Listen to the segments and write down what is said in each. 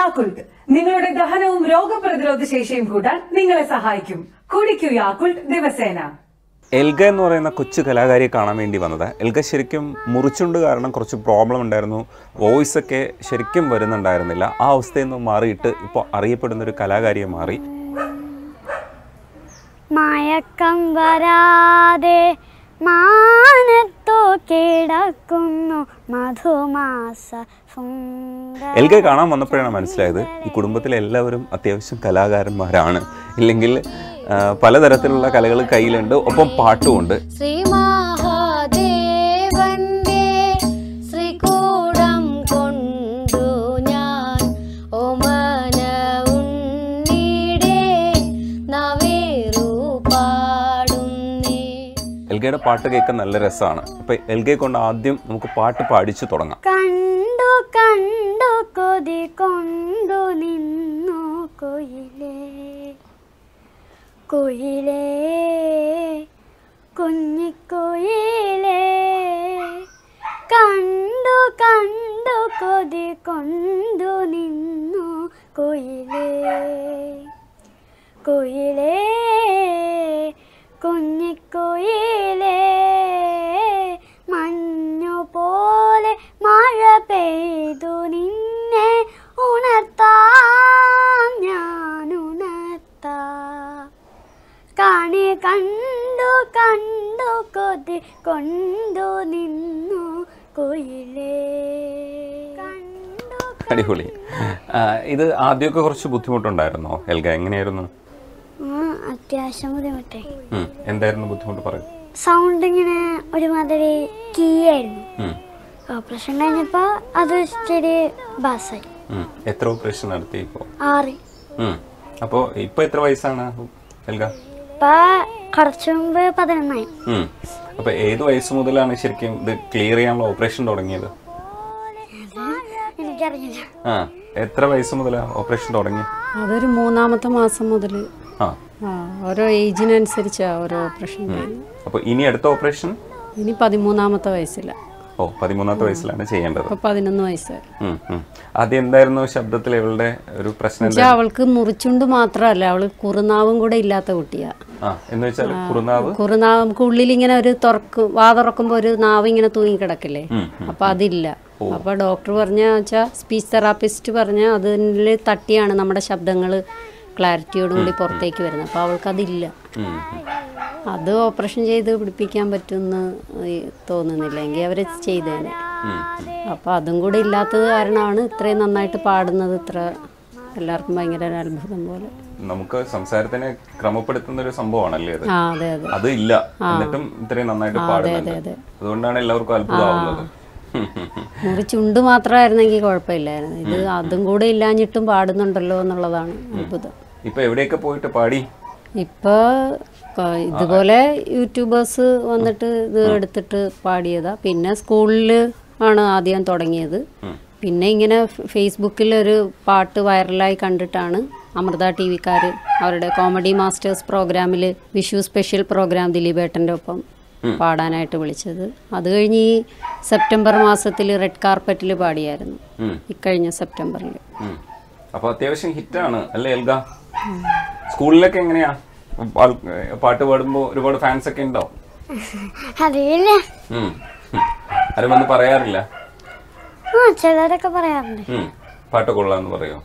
യാക്കുൾട്ട്. നിങ്ങളുടെ ദഹനവും രോഗപ്രതിരോധ ശേഷിയും കൂട്ടാൻ നിങ്ങളെ സഹായിക്കും. കുടിക്കൂ യാക്കുൾട്ട് ദിവസേന. എൽഗ എന്ന് പറയുന്ന കൊച്ചു കലാകാരിയെ കാണാൻ വേണ്ടി വന്നത്. എൽഗ ശരിക്കും മുറിച്ചുണ്ട് കാരണം കുറച്ച് പ്രോബ്ലം ഉണ്ടായിരുന്നു. വോയിസ് ഒക്കെ ശരിക്കും വരുന്നുണ്ടായിരുന്നില്ല. ആ അവസ്ഥയിൽ നിന്ന് മാറിയിട്ട് ഇപ്പോൾ അറിയപ്പെടുന്ന ഒരു കലാകാരിയെ മാറി. മയക്കം വരാതെ മാനത്തോ കിടക്കുന്നു മധുമാസ എൽ കാണാൻ വന്നപ്പോഴാണ് മനസ്സിലായത് ഈ കുടുംബത്തിലെ എല്ലാവരും അത്യാവശ്യം കലാകാരന്മാരാണ്. ഇല്ലെങ്കിൽ പലതരത്തിലുള്ള കലകൾ കയ്യിലുണ്ട് ഒപ്പം പാട്ടുമുണ്ട് ശ്രീ എൽഗയുടെ പാട്ട് കേൾക്കാൻ നല്ല രസമാണ്. അപ്പൊ എൽഗെ കൊണ്ട് ആദ്യം നമുക്ക് പാട്ട് പാടിച്ചു തുടങ്ങാം. കണ്ടു കണ്ടു കൊതി കൊണ്ടു നിന്നു കൊയിലേ. കൊയിലേ കുഞ്ഞിക്കൊയിലേ കണ്ടു കണ്ടു കൊതി കൊണ്ടു നിന്നു കൊയിലേ. കൊയിലേ കുഞ്ഞിക്കൊയിലേ മഞ്ഞു പോലെ മഴ പെയ്തു നിന്നെ ഉണർത്താം ഞാൻ ഉണർത്താം. കാണി കണ്ടു കണ്ടു കൊതി കൊണ്ടു നിന്നു കുയിലേ. അടിപൊളി. ഇത് ആദ്യമൊക്കെ കുറച്ച് ബുദ്ധിമുട്ടുണ്ടായിരുന്നോ എൽഗ? എങ്ങനെയായിരുന്നു? അത്യാവശ്യം ബുദ്ധിമുട്ടേ. ഉം. എന്തായിരുന്നു ബുദ്ധിമുട്ട് പറയും. സൗണ്ട് ഇങ്ങനെ ഒരുമാതിരി കീ ആയിരുന്നു ഓപ്പറേഷൻ കഴിഞ്ഞപ്പോൾ അത് ഇച്ചിരി ബാസായി. എത്ര ഓപ്പറേഷൻ നടത്തി ഇപ്പോ? ആറ്. അപ്പോൾ ഇപ്പൊ എത്ര വയസ്സാണ്? ഇപ്പൊ കുറച്ചു മുമ്പ് പതിനൊന്നായി. അപ്പൊ അപ്പോൾ ഏത് വയസ്സ് മുതലാണ് ശരിക്കും ഇത് ക്ലിയർ ചെയ്യാനുള്ള ഓപ്പറേഷൻ തുടങ്ങിയത്? എനിക്കറിയില്ല ആ. എത്ര വയസ്സ് മുതലാണ് ഓപ്പറേഷൻ തുടങ്ങി അതൊരു മൂന്നാമത്തെ മാസം മുതൽ ഓരോ ഏജിനനുസരിച്ചാ ഓരോ ഓപ്പറേഷൻ അപ്പോൾ ഇനി അടുത്ത ഓപ്പറേഷൻ? ഇനി പതിമൂന്നാമത്തെ വയസ്സില്ല ഓ പതിമൂന്നാമത്തെ വയസ്സിലാണ് ചെയ്യേണ്ടത്. പതിനൊന്ന് വയസ്സ് അതെന്തായിരുന്നു ശബ്ദത്തിൽ ഇവളുടെ ഒരു പ്രശ്നം അവൾക്ക് മുറിച്ചുണ്ട് മാത്രല്ല അവൾ കുറുനാവും കൂടെ ഇല്ലാത്ത കുട്ടിയാ. കുറുനാവ് കുറുനാവ്? നമുക്ക് ഉള്ളിൽ ഇങ്ങനെ ഒരു തുറക്കും വാ തുറക്കുമ്പോ ഒരു നാവ് ഇങ്ങനെ തൂങ്ങി കിടക്കില്ലേ. അപ്പൊ അതില്ല. അപ്പൊ ഡോക്ടർ പറഞ്ഞ വെച്ചാൽ സ്പീച്ച് തെറാപ്പിസ്റ്റ് പറഞ്ഞ അതിൽ തട്ടിയാണ് നമ്മുടെ ശബ്ദങ്ങൾ ക്ലാരിറ്റിയോടും കൂടി പുറത്തേക്ക് വരുന്നത്. അപ്പോൾ അവൾക്കതില്ല. അത് ഓപ്പറേഷൻ ചെയ്ത് പിടിപ്പിക്കാൻ പറ്റുമെന്ന് തോന്നുന്നില്ല. എങ്കിൽ അവർ ചെയ്തേനെ. അപ്പോൾ അതും കൂടി ഇല്ലാത്തത് കാരണമാണ് ഇത്രയും നന്നായിട്ട് പാടുന്നത് ഇത്ര എല്ലാവർക്കും ഭയങ്കര ഒരു അത്ഭുതം പോലെ. നമുക്ക് സംസാരത്തിനെ ക്രമപ്പെടുത്തുന്ന ഒരു സംഭവമാണല്ലേ അത്? അതെ അതെ. അത് ഇല്ല. എന്നിട്ടും ഇത്രയും നന്നായിട്ട് പാടുന്നുണ്ട്. അതുകൊണ്ടാണ് എല്ലാവർക്കും അത്ഭുതമാവുന്നത്. മുറി ചുണ്ട് മാത്രമായിരുന്നെങ്കിൽ കുഴപ്പമില്ലായിരുന്നു. ഇത് അതും കൂടെ ഇല്ലാഞ്ഞിട്ടും പാടുന്നുണ്ടല്ലോ എന്നുള്ളതാണ് അത്ഭുതം. ഇപ്പൊ എവിടെയൊക്കെ പോയിട്ട് പാടി? ഇപ്പൊ ഇതുപോലെ യൂട്യൂബേഴ്സ് വന്നിട്ട് ഇത് എടുത്തിട്ട് പാടിയതാ. പിന്നെ സ്കൂളിൽ ആണ് ആദ്യം തുടങ്ങിയത്. പിന്നെ ഇങ്ങനെ ഫേസ്ബുക്കിൽ ഒരു പാട്ട് വൈറലായി കണ്ടിട്ടാണ് അമൃത ടി വിക്കാർ അവരുടെ കോമഡി മാസ്റ്റേഴ്സ് പ്രോഗ്രാമിൽ വിഷു സ്പെഷ്യൽ പ്രോഗ്രാം ദിലീപേട്ടന്റെ ഒപ്പം പാടാനായിട്ട് വിളിച്ചത്. അത് കഴിഞ്ഞ് ഈ സെപ്റ്റംബർ മാസത്തിൽ റെഡ് കാർപ്പറ്റിൽ പാടിയായിരുന്നു. ഇക്കഴിഞ്ഞ സെപ്റ്റംബറിൽ അപ്പോൾ അപ്പൊ അത്യാവശ്യം ഹിറ്റാണ് അല്ലേ എൽഗ? സ്കൂളിലൊക്കെ എങ്ങനെയാ? പാട്ട് പാടുമ്പോ ഒരുപാട് ഫാൻസ് ഒക്കെ ഉണ്ടോ? അറിയില്ല. ആരും വന്ന് പറയാറില്ല? ചിലരൊക്കെ പറയാറുണ്ട്. പാട്ട് കൊള്ളാന്ന് പറയോ.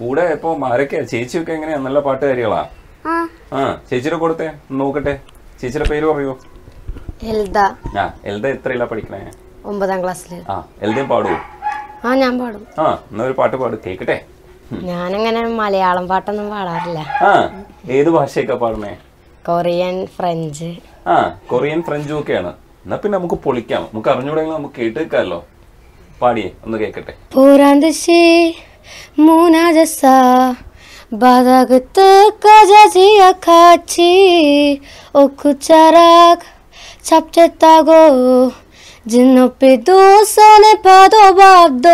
കൂടെ ഇപ്പൊ ആരൊക്കെയാ? ചേച്ചിയൊക്കെ എങ്ങനെയാ? നല്ല പാട്ടുകാരികളാ ആ. ആ ചേച്ചിയുടെ കൊടുത്തേ നോക്കട്ടെ. ചേച്ചിയുടെ പേര് പറയോ? എൽദ. ആ എൽദ എത്രയിലാ പഠിക്കണേ? ഒമ്പതാം ക്ലാസ്സിൽ ആ എൽദയും പാടുവോ? ആ ഞാൻ പാടും. ആ എന്നാ ഒരു പാട്ട് പാടും. കേക്കട്ടെ? ഞാനങ്ങനെ മലയാളം പാട്ടൊന്നും പാടാറില്ല ആ ഏത് ഭാഷയൊക്കെ പാടുന്നേ കൊറിയൻ ഫ്രഞ്ച് ആ കൊറിയൻ ഫ്രഞ്ചും ഒക്കെയാണ് എന്നാ പിന്നെ നമുക്ക് പൊളിക്കാം നമുക്ക് അറിഞ്ഞൂടെങ്കിൽ നമുക്ക് കേട്ടേക്കാമല്ലോ പാടിയേ ഒന്ന് കേക്കട്ടെ 보란 듯이 무너졌어 바닥을 뜯어져지야 같이 오크자락 잡혔다고 진높이도 손에 봐도 봐도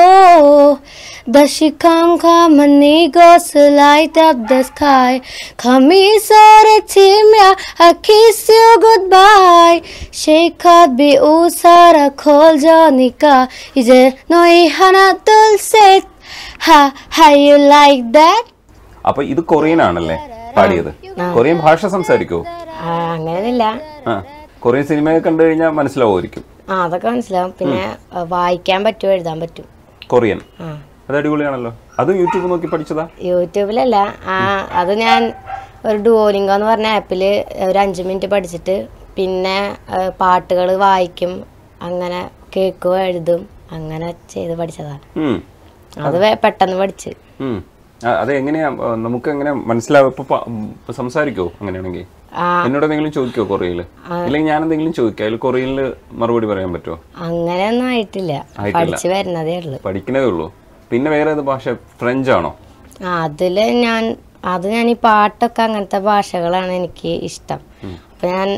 The she shikam kamani goes to light up the sky. Kamisore timya, I kiss you goodbye. Shekad bi usara kol jonika. Ije noi hana dulcet. Ha, how you like that? അപ്പൊ ഇത് കൊറിയൻ ആണല്ലേ പാടിയത് Korean ഭാഷ സംസാരിക്കോ അങ്ങനെയല്ല Korean സിനിമയൊക്കെ കണ്ടു കഴിഞ്ഞാൽ മനസ്സിലാവുമായിരിക്കും ആ അതൊക്കെ മനസ്സിലാവും പിന്നെ വായിക്കാൻ പറ്റുമോ എഴുതാൻ പറ്റും കൊറിയൻ അത് അടിപൊളിയാണല്ലോ. അത് യൂട്യൂബ് നോക്കി പഠിച്ചതാ? യൂട്യൂബിലല്ല. ആ അത് ഞാൻ ഒരു ഡുവോലിംഗോ എന്ന് പറഞ്ഞ ആപ്പിൽ ഒരു അഞ്ച് മിനിറ്റ് പഠിച്ചിട്ട് പിന്നെ പാട്ടുകൾ വായിക്കും അങ്ങനെ കേൾക്കുകയോ എഴുതും അങ്ങനെ ചെയ്ത് പഠിച്ചതാണ് അത് പെട്ടെന്ന് പഠിച്ച്. അത് എങ്ങനെയാ നമുക്ക് എങ്ങനെ മനസ്സിലാവും സംസാരിക്കോ അങ്ങനെയാണെങ്കിൽ എന്നോട് എന്തെങ്കിലും ചോദിക്കോ കൊറിയയിൽ? അല്ലെങ്കിൽ ഞാൻ എന്തെങ്കിലും ചോദിക്കാം? അതിൽ കൊറിയയിൽ മറുപടി പറയാൻ പറ്റുമോ അങ്ങനെയൊന്നും ആയിട്ടില്ല. പഠിച്ചു പഠിച്ച് വരുന്നതേ ഉള്ളൂ. പഠിക്കണതേ ഉള്ളൂ. പിന്നെ വേറെ ഏത് ഭാഷ? ഫ്രഞ്ച് ആണോ? അതിൽ ഞാൻ അത് ഞാൻ ഈ പാട്ടൊക്കെ അങ്ങനത്തെ ഭാഷകളാണ് എനിക്ക് ഇഷ്ടം. അപ്പൊ ഞാൻ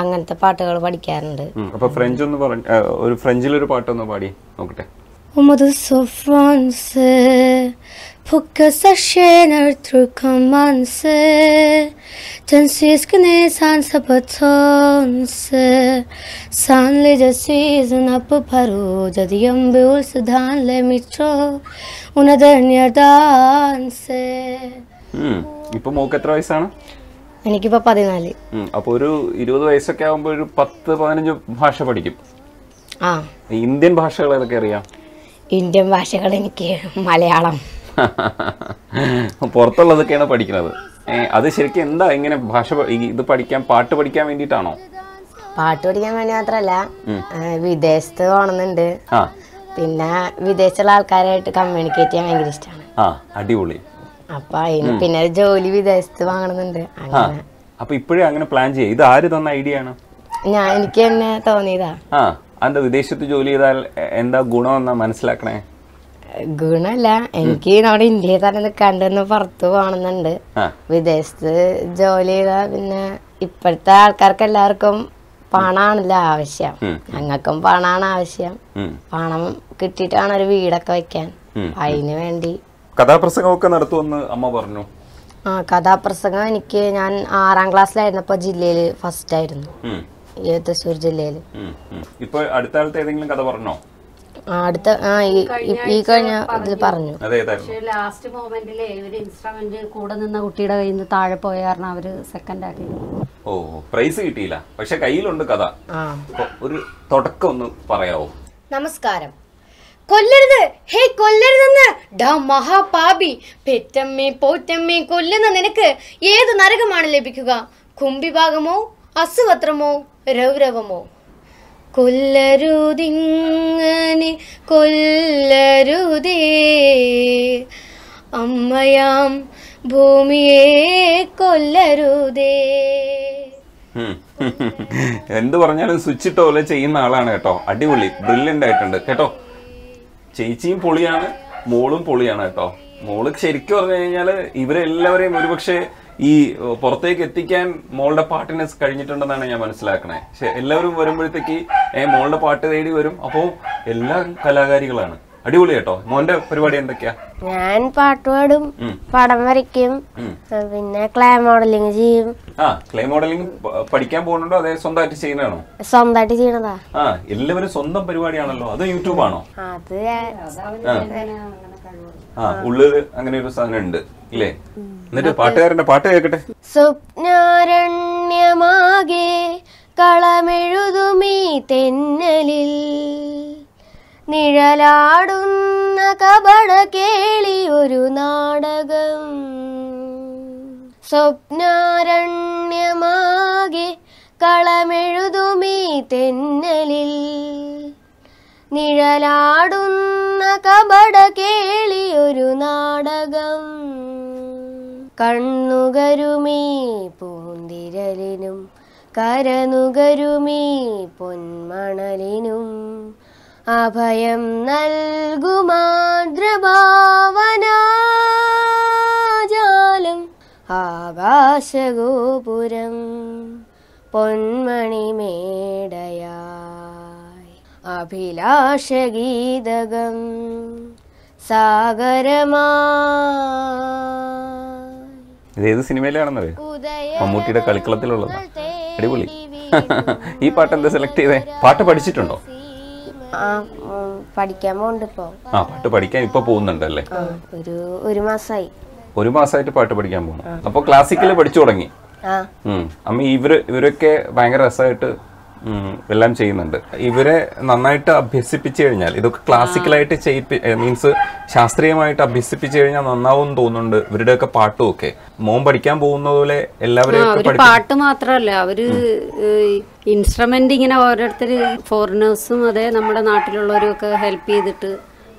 അങ്ങനത്തെ പാട്ടുകൾ പഠിക്കാറുണ്ട്. അപ്പൊ ഫ്രഞ്ച് ഒന്ന് പറഞ്ഞു ഒരു ഫ്രഞ്ചിലൊരു പാട്ടൊന്ന് പാടി നോക്കട്ടെ. Uma do sofrance Pucka sa tjener trukommanse Den syskene san sa batonse Sannlige sysen på parodia De jombe ulse danle mitro Una dönjar danse ഉം. ഇപ്പൊ മോക്ക് എത്ര വയസ്സാണ് എനിക്കിപ്പോ പതിനാല് ഉം. അപ്പൊ ഒരു ഇരുപത് വയസ്സൊക്കെ ആകുമ്പോ ഒരു പത്ത് പതിനഞ്ച് ഭാഷ പഠിക്കും ആ ഇന്ത്യൻ ഭാഷകൾ ഏതൊക്കെ അറിയാം ഇന്ത്യൻ ഭാഷകൾ എനിക്ക് മലയാളം. പുറത്തുള്ളതൊക്കെയാണ് പഠിക്കുന്നത്. അത് ശരിക്കും എന്താ ഇങ്ങനെ ഭാഷ ഇത് പഠിക്കാൻ പാട്ട് പഠിക്കാൻ വേണ്ടിട്ടാണോ പാട്ട് പഠിക്കാൻ വേണ്ടി മാത്രല്ല വിദേശത്ത് പോകണമെന്നുണ്ട് പിന്നെ വിദേശത്തുള്ള ആൾക്കാരായിട്ട് കമ്മ്യൂണിക്കേറ്റ് ചെയ്യാൻ ഭയങ്കര ഇഷ്ടമാണ് അടിപൊളി. അപ്പൊ അതിന് പിന്നെ ജോലി വിദേശത്ത് വാങ്ങണമെന്നുണ്ട് അങ്ങനെ. അപ്പൊ ഇപ്പോഴേ അങ്ങനെ പ്ലാൻ ചെയ്യാം. ഇത് ആര് തന്ന ഐഡിയ ആണ്? ഞാൻ എനിക്ക് തന്നെ തോന്നിയതാ. എന്താ വിദേശത്ത് ജോലി ചെയ്താൽ എന്താ ഗുണമെന്നാ മനസ്സിലാക്കണേ? ഗുണല്ല എനിക്ക് നമ്മുടെ ഇന്ത്യയിൽ തന്നെ നിൽക്കാണ്ടെന്ന് പുറത്ത് പോകണമെന്നുണ്ട്. വിദേശത്ത് ജോലി ചെയ്താൽ പിന്നെ ഇപ്പോഴത്തെ ആൾക്കാർക്ക് എല്ലാവർക്കും പണാണല്ലോ ആവശ്യം. ഞങ്ങൾക്കും പണാണ് ആവശ്യം. പണം കിട്ടിയിട്ടാണ് ഒരു വീടൊക്കെ വെക്കാൻ. അതിന് വേണ്ടി. കഥാപ്രസംഗമൊക്കെ നടത്തുമെന്ന് അമ്മ പറഞ്ഞു? ആ കഥാപ്രസംഗം എനിക്ക് ഞാൻ ആറാം ക്ലാസ്സിലായിരുന്നപ്പോൾ ജില്ലയിൽ ഫസ്റ്റ് ആയിരുന്നു. തൃശ്ശൂർ ജില്ലയിൽ. ഇപ്പൊ അടുത്ത കാലത്ത് ഏതെങ്കിലും കഥ പറഞ്ഞോ? അടുത്ത ആ ഈ കഴിഞ്ഞ ഇതിൽ പറഞ്ഞു. ലാസ്റ്റ് മൊമെന്റിൽ ഒരു ഇൻസ്ട്രുമെന്റ് കൂടെ നിന്ന കുട്ടിയുടെ കയ്യിൽ നിന്ന് താഴെ പോയ കാരണം അവർ സെക്കൻഡ് ആക്കി ഓ പ്രൈസ് കിട്ടിയില്ല. പക്ഷെ കയ്യിലുണ്ട് കഥ. ഒരു തുടക്കം ഒന്ന് പറയാവോ? നമസ്കാരം. കൊല്ലരുത്. ഹേ കൊല്ലരുതെന്ന്. ഡാ മഹാപാപി. പെറ്റമ്മേ പോറ്റമ്മേ കൊല്ലുന്ന നിനക്ക് ഏത് നരകമാണ് ലഭിക്കുക? കുംഭിഭാഗമോ അസുവത്രമോ രൗരവമോ? കൊല്ലരുതിങ്ങനെ കൊല്ലരുതേ. അമ്മയാം ഭൂമിയെ കൊല്ലരുതേ. എന്ത് പറഞ്ഞാലും സ്വിച്ച് ഇട്ട പോലെ ചെയ്യുന്ന ആളാണ് കേട്ടോ. അടിപൊളി ബ്രില്യന്റ് ആയിട്ടുണ്ട്. കേട്ടോ ചേച്ചിയും പൊളിയാണ് മോളും പൊളിയാണ് കേട്ടോ. മോൾ ശരിക്കും പറഞ്ഞു കഴിഞ്ഞാൽ ഇവരെല്ലാവരെയും ഒരുപക്ഷെ ഈ പുറത്തേക്ക് എത്തിക്കാൻ മോളുടെ പാട്ടിന് കഴിഞ്ഞിട്ടുണ്ടെന്നാണ് ഞാൻ മനസ്സിലാക്കണേ. പക്ഷെ എല്ലാവരും വരുമ്പോഴത്തേക്ക് മോളുടെ പാട്ട് തേടി വരും. അപ്പോൾ എല്ലാ കലാകാരികളാണ്. അടിപൊളി കേട്ടോ. മോന്റെ പരിപാടി എന്തൊക്കെയാ? ഞാൻ പാട്ട് പാടും. പടം വരയ്ക്കും പിന്നെ ക്ലേ മോഡലിംഗ് ചെയ്യും. ആ ക്ലേ മോഡലിംഗ് പഠിക്കാൻ പോകുന്നുണ്ടോ? അതെ സ്വന്തമായിട്ട് ചെയ്യുന്നതാണോ? സ്വന്തമായിട്ട് ചെയ്യണതാ. ആ എല്ലാവരും സ്വന്തം പരിപാടിയാണല്ലോ. അത് യൂട്യൂബ് ആണോ? അത് ആ ഉള്ളിൽ അങ്ങനെ ഒരു സാധനം ഉണ്ട് ഇല്ലേ? എന്നിട്ട് പാട്ടുകാരന്റെ പാട്ട് കേൾക്കട്ടെ? സ്വപ്നാരണ്യമാകെ കളമെഴുതുമീ തെന്നലിൽ. നിഴലാടുന്ന കപട കേളി ഒരു നാടകം. സ്വപ്നാരണ്യമാകെ കളമെഴുതുമീ തെന്നലിൽ. നിഴലാടുന്ന കപട കേളി ഒരു നാടകം. കണ്ണുകരുമീ പൂന്തിരലിനും കരനുകരുമീ പൊന്മണലിനും അഭയം നൽകുമാദ്രഭാവനാജാലം ആകാശഗോപുരം പൊന്മണിമേടയായി. അഭിലാഷഗീതകം സാഗരമാത് ഇത് ഏത് സിനിമയിലാണെന്നറിയോ? മമ്മൂട്ടിയുടെ കളിക്കളത്തിലുള്ളതാണ് അടിപൊളി. ഈ പാട്ട് എന്താ സെലക്ട് ചെയ്തേ? പാട്ട് പഠിച്ചിട്ടുണ്ടോ? പഠിക്കാൻ പോണ്ട് ഇപ്പോ. ആ പാട്ട് പഠിക്കാൻ ഇപ്പൊ പോകുന്നുണ്ടല്ലേ? ഒരു ഒരു മാസായി. ഒരു മാസമായിട്ട് പാട്ട് പഠിക്കാൻ പോകുന്നു അപ്പൊ ക്ലാസിക്കൽ പഠിച്ചു തുടങ്ങി. അമ്മ ഇവർ ഇവരൊക്കെ ഭയങ്കര രസമായിട്ട് എല്ലാം ചെയ്യുന്നുണ്ട്. ഇവരെ നന്നായിട്ട് അഭ്യസിപ്പിച്ചു കഴിഞ്ഞാൽ ഇതൊക്കെ ക്ലാസിക്കലായിട്ട് ചെയ്യിപ്പി മീൻസ് ശാസ്ത്രീയമായിട്ട് അഭ്യസിപ്പിച്ചു കഴിഞ്ഞാൽ നന്നാവും തോന്നുന്നുണ്ട് ഇവരുടെയൊക്കെ പാട്ടും ഒക്കെ. മോൻ പഠിക്കാൻ പോകുന്ന പോലെ എല്ലാവരും പാട്ട് മാത്രല്ല അവർ ഇൻസ്ട്രുമെന്റ് ഇങ്ങനെ ഓരോരുത്തര് ഫോറിനേഴ്സും അതെ നമ്മുടെ നാട്ടിലുള്ളവരും ഒക്കെ ഹെൽപ്പ് ചെയ്തിട്ട്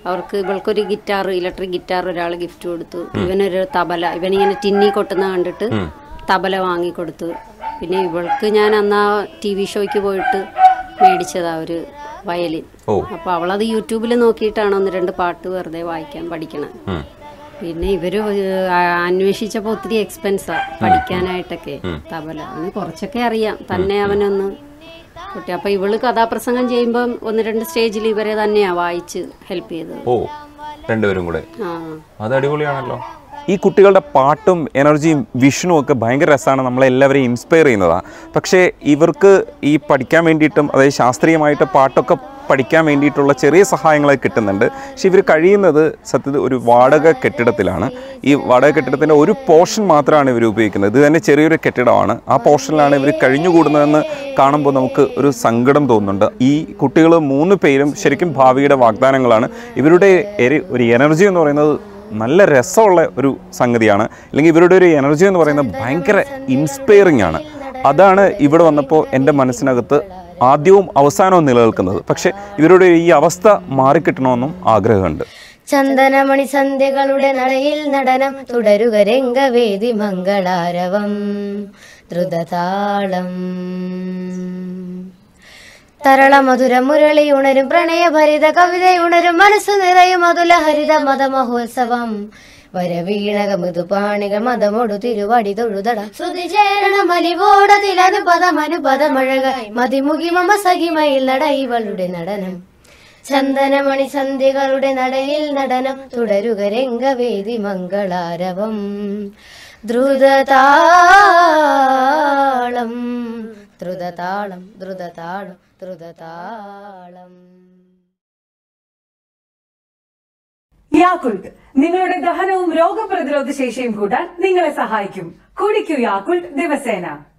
അവർക്ക് ഇവൾക്കൊരു ഗിറ്റാർ ഇലക്ട്രിക് ഗിറ്റാർ ഒരാൾ ഗിഫ്റ്റ് കൊടുത്തു. ഇവനൊരു തബല ഇവനിങ്ങനെ ടിന്നി കൊട്ടുന്ന കണ്ടിട്ട് തബല വാങ്ങിക്കൊടുത്തു. പിന്നെ ഇവൾക്ക് ഞാൻ അന്ന് ആ ടി വി ഷോയ്ക്ക് പോയിട്ട് മേടിച്ചതാ ഒരു വയലിൻ. അപ്പോൾ അപ്പൊ അവളത് യൂട്യൂബിൽ നോക്കിയിട്ടാണ് ഒന്ന് രണ്ട് പാട്ട് വെറുതെ വായിക്കാൻ പഠിക്കണം. പിന്നെ ഇവർ അന്വേഷിച്ചപ്പോ ഒത്തിരി എക്സ്പെൻസാ പഠിക്കാനായിട്ടൊക്കെ തബല. അവന് കുറച്ചൊക്കെ അറിയാം. തന്നെ അവനൊന്ന് കുട്ടി. അപ്പൊ ഇവൾ കഥാപ്രസംഗം ചെയ്യുമ്പോൾ ഒന്ന് രണ്ട് സ്റ്റേജിൽ ഇവരെ തന്നെയാ വായിച്ച് ഹെൽപ്പ് ചെയ്തത്. ഓ. രണ്ടുപേരും കൂടെ. അത് അടിപൊളിയാണല്ലോ. ഈ കുട്ടികളുടെ പാട്ടും എനർജിയും വിഷനും ഒക്കെ ഭയങ്കര രസമാണ്. നമ്മളെല്ലാവരെയും ഇൻസ്പയർ ചെയ്യുന്നതാണ് പക്ഷേ ഇവർക്ക് ഈ പഠിക്കാൻ വേണ്ടിയിട്ടും അതായത് ശാസ്ത്രീയമായിട്ട് പാട്ടൊക്കെ പഠിക്കാൻ വേണ്ടിയിട്ടുള്ള ചെറിയ സഹായങ്ങളൊക്കെ കിട്ടുന്നുണ്ട്. പക്ഷേ ഇവർ കഴിയുന്നത് സത്യത്തിൽ ഒരു വാടക കെട്ടിടത്തിലാണ്. ഈ വാടക കെട്ടിടത്തിന്റെ ഒരു പോർഷൻ മാത്രമാണ് ഇവർ ഉപയോഗിക്കുന്നത്. ഇത് തന്നെ ചെറിയൊരു കെട്ടിടമാണ്. ആ പോർഷനിലാണ് ഇവർ കഴിഞ്ഞുകൂടുന്നതെന്ന് കാണുമ്പോൾ നമുക്ക് ഒരു സങ്കടം തോന്നുന്നുണ്ട്. ഈ കുട്ടികൾ മൂന്ന് പേരും ശരിക്കും ഭാവിയുടെ വാഗ്ദാനങ്ങളാണ്. ഇവരുടെ ഒരു എനർജി എന്ന് പറയുന്നത് നല്ല രസമുള്ള ഒരു സംഗതിയാണ്. അല്ലെങ്കിൽ ഇവരുടെ ഒരു എനർജി എന്ന് പറയുന്നത് ഭയങ്കര ഇൻസ്പയറിംഗ് ആണ്. അതാണ് ഇവിടെ വന്നപ്പോൾ എന്റെ മനസ്സിനകത്ത് ആദ്യവും അവസാനവും നിലനിൽക്കുന്നത്. പക്ഷേ ഇവരുടെ ഈ അവസ്ഥ മാറിക്കിട്ടണമെന്നും ആഗ്രഹമുണ്ട്. ചന്ദനമണി സന്ധ്യകളുടെ നടയിൽ നടനം തുടരുക രംഗവേദി മംഗളാരവം ദ്രുതതാളം. തരള മധുര മുരളി ഉണരും പ്രണയഭരിത കവിതയുണരും മനസ്സു നിറയും മധുല ഹരിത മത മഹോത്സവം വരവീണക മൃദുപാണികൾ മതമൊടു തിരുവടി തൊഴുതട. ശ്രുതി ചേരണം അലിവോടതിലനുപദം അനുപദമഴകായി. മതിമുഖി മമ സഖിമയിൽ നട ഇവളുടെ നടനം. ചന്ദനമണി സന്ധികളുടെ നടയിൽ നടനം. തുടരുക രംഗവേദി മംഗളാരവം. ദ്രുതതാളം ദ്രുതതാളം ദ്രുതതാളം. ദ്രുതതാളം യാക്കുൾട്ട് നിങ്ങളുടെ ദഹനവും രോഗപ്രതിരോധ ശേഷിയും കൂട്ടാൻ നിങ്ങളെ സഹായിക്കും. കുടിക്കൂ യാക്കുൾട്ട് ദിവസേന.